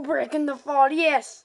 Albrecht in the fall, yes.